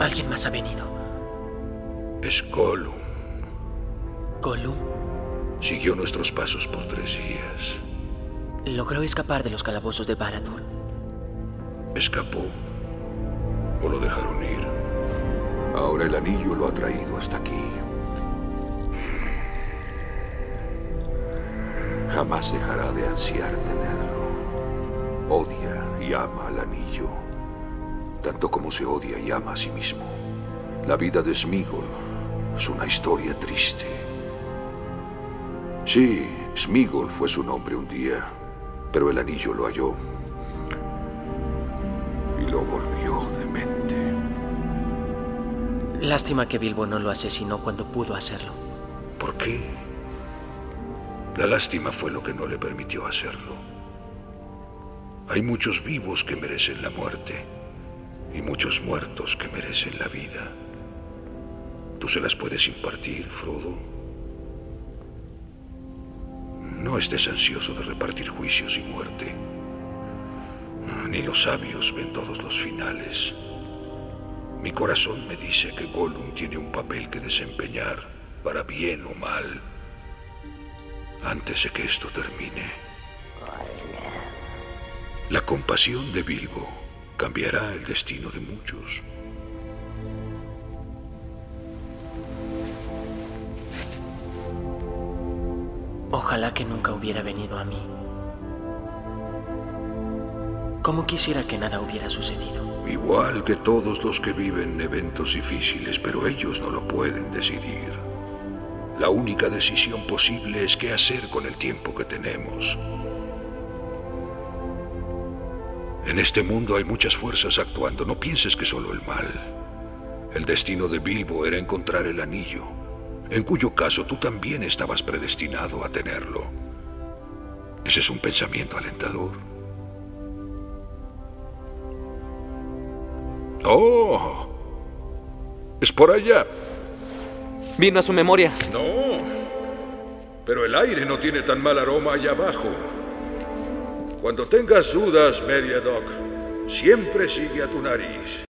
Alguien más ha venido. Es Gollum. Gollum Siguió nuestros pasos por tres días. logró escapar de los calabozos de Baradur. Escapó. O lo dejaron ir. Ahora el anillo lo ha traído hasta aquí. Jamás dejará de ansiar tenerlo. Odia y ama al anillo, tanto como se odia y ama a sí mismo. La vida de Smigol es una historia triste. Sí, Smigol fue su nombre un día, pero el anillo lo halló y lo volvió demente. Lástima que Bilbo no lo asesinó cuando pudo hacerlo. ¿Por qué? La lástima fue lo que no le permitió hacerlo. Hay muchos vivos que merecen la muerte y muchos muertos que merecen la vida. Tú se las puedes impartir, Frodo. No estés ansioso de repartir juicios y muerte. Ni los sabios ven todos los finales. Mi corazón me dice que Gollum tiene un papel que desempeñar, para bien o mal, antes de que esto termine. La compasión de Bilbo cambiará el destino de muchos. Ojalá que nunca hubiera venido a mí. Como quisiera que nada hubiera sucedido. Igual que todos los que viven eventos difíciles, pero ellos no lo pueden decidir. La única decisión posible es qué hacer con el tiempo que tenemos. En este mundo hay muchas fuerzas actuando, no pienses que solo el mal. El destino de Bilbo era encontrar el anillo, en cuyo caso tú también estabas predestinado a tenerlo. Ese es un pensamiento alentador. ¡Oh! Es por allá. Vino a su memoria. No. Pero el aire no tiene tan mal aroma allá abajo. Cuando tengas dudas, Meriadoc, siempre sigue a tu nariz.